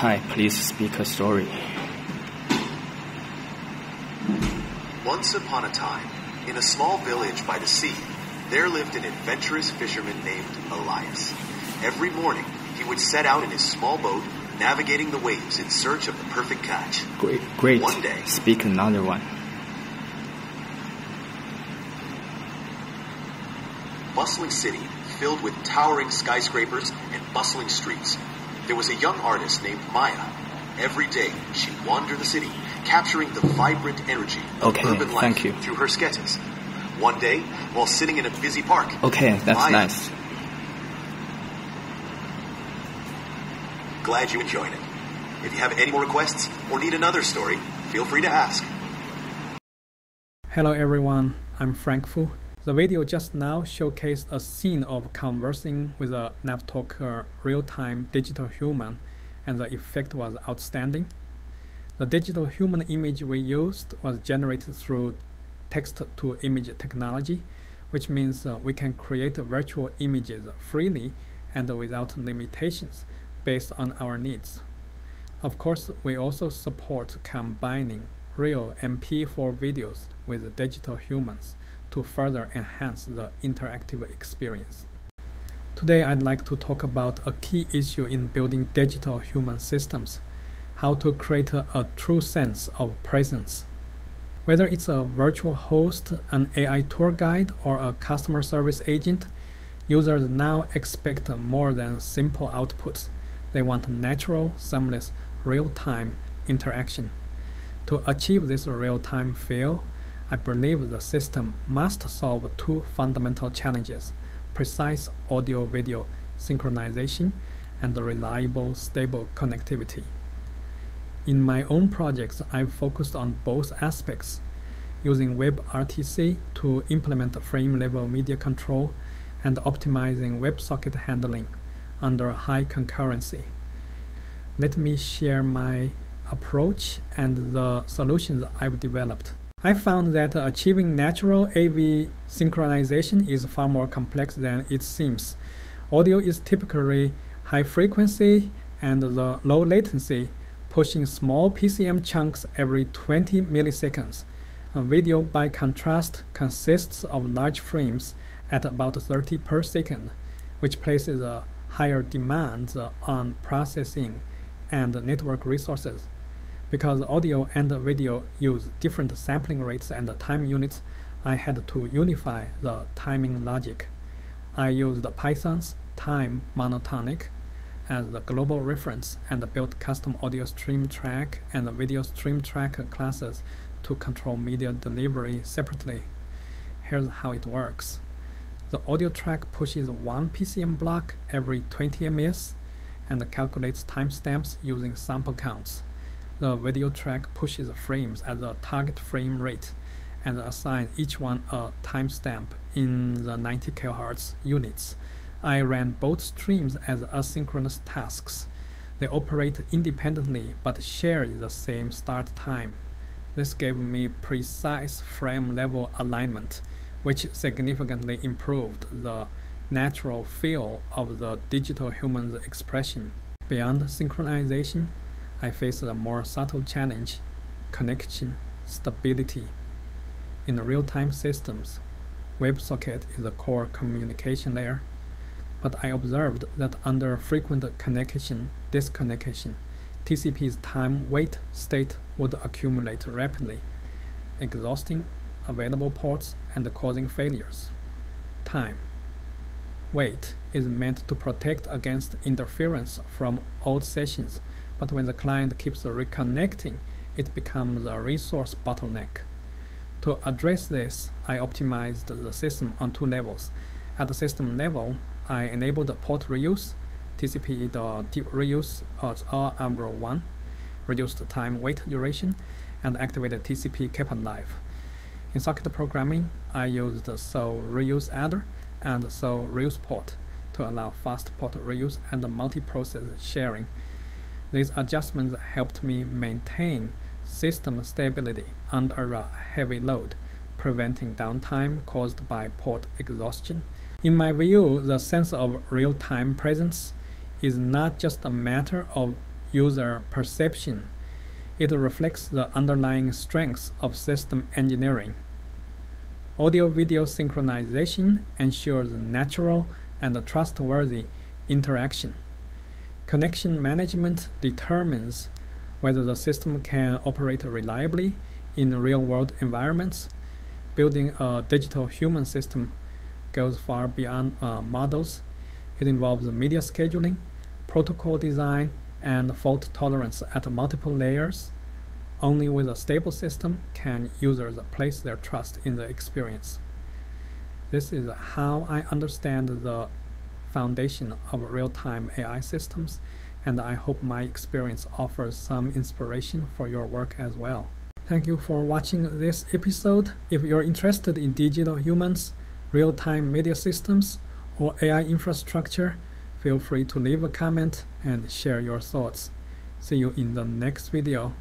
Hi, please speak a story. Once upon a time, in a small village by the sea, there lived an adventurous fisherman named Elias. Every morning, he would set out in his small boat, navigating the waves in search of the perfect catch. Great, great. One day- Speak another one. bustling city filled with towering skyscrapers and bustling streets. There was a young artist named Maya. Every day, she wandered the city, capturing the vibrant energy of Okay, urban life thank you. through her sketches. One day, while sitting in a busy park, Okay, that's Maya- nice. glad you enjoyed it. If you have any more requests or need another story, feel free to ask. Hello everyone, I'm Frank Fu. The video just now showcased a scene of conversing with a NavTalker real-time digital human and the effect was outstanding. The digital human image we used was generated through text-to-image technology, which means uh, we can create virtual images freely and without limitations based on our needs. Of course, we also support combining real MP4 videos with digital humans to further enhance the interactive experience. Today, I'd like to talk about a key issue in building digital human systems how to create a, true sense of presence. Whether it's a virtual host, an AI tour guide, or a customer service agent, users now expect more than simple outputs. They want natural, seamless, real-time interaction. To achieve this real-time feel, I believe the system must solve two fundamental challenges: precise audio-video synchronization and reliable, stable connectivity. In my own projects, I've focused on both aspects, using WebRTC to implement frame-level media control and optimizing WebSocket handling under high concurrency. Let me share my approach and the solutions I've developed. I found that achieving natural AV synchronization is far more complex than it seems. Audio is typically high frequency and the low latency, pushing small PCM chunks every 20 milliseconds. A video, by contrast, consists of large frames at about 30 per second, which places a higher demand on processing and network resources. Because audio and video use different sampling rates and time units, I had to unify the timing logic. I used Python's time monotonic as the global reference and built custom audio stream track and video stream track classes to control media delivery separately. Here's how it works. The audio track pushes one PCM block every 20 ms and calculates timestamps using sample counts. The video track pushes frames at the target frame rate and assigns each one a timestamp in the 90 kHz units. I ran both streams as asynchronous tasks. They operate independently but share the same start time. This gave me precise frame level alignment, which significantly improved the natural feel of the digital human's expression. Beyond synchronization, I faced a more subtle challenge connection stability. In real-time systems, WebSocket is a core communication layer, but I observed that under frequent connection disconnection, TCP's time wait state would accumulate rapidly, exhausting available ports and causing failures. Time wait is meant to protect against interference from old sessions, but when the client keeps reconnecting, it becomes a resource bottleneck. To address this, I optimized the system on two levels. At the system level, I enabled the port reuse, TCP the deep reuse of R 1, reduced time wait duration, and activated TCP kept alive. In socket programming, I used the SO reuse adder and SO reuse port to allow fast port reuse and multi-process sharing. These adjustments helped me maintain system stability under a heavy load, preventing downtime caused by port exhaustion. In my view, the sense of real-time presence is not just a matter of user perception. It reflects the underlying strengths of system engineering. Audio-video synchronization ensures natural and trustworthy interaction. Connection management determines whether the system can operate reliably in real-world environments. Building a digital human system goes far beyond uh, models. It involves media scheduling, protocol design, and fault tolerance at multiple layers. Only with a stable system can users place their trust in the experience. This is how I understand the foundation of real-time AI systems, and I hope my experience offers some inspiration for your work as well. Thank you for watching this episode. If you're interested in digital humans, real-time media systems, or AI infrastructure, feel free to leave a comment and share your thoughts. See you in the next video.